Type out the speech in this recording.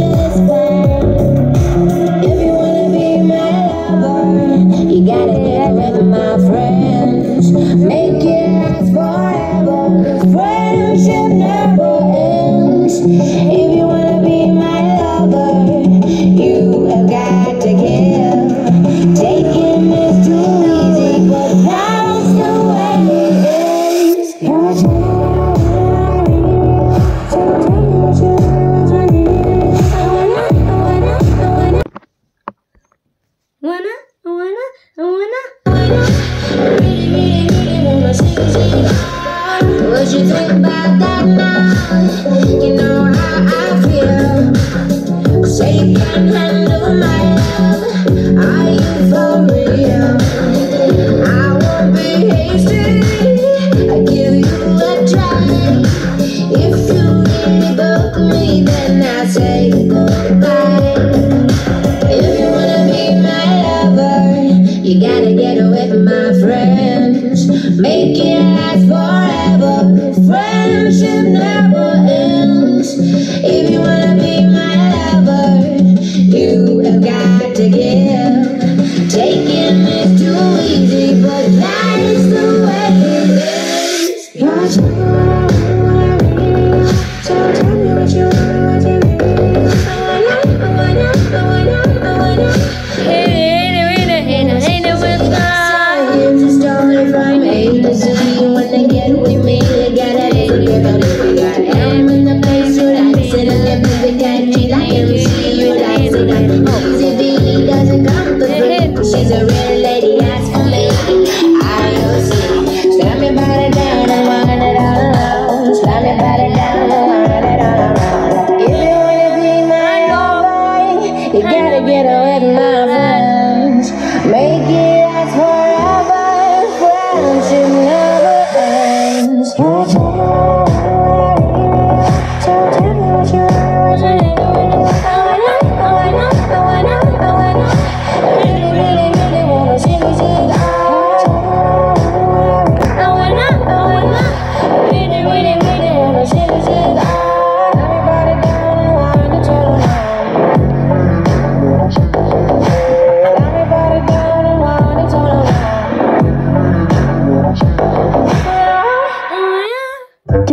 just wanna, wanna, wanna. Really, really, really wanna shake it, shake. What you think about that now? You know how I feel. Say you can't handle my love. friends. Make it last forever. Friendship never ends. If you wanna be my lover You have got to give You gotta get away from my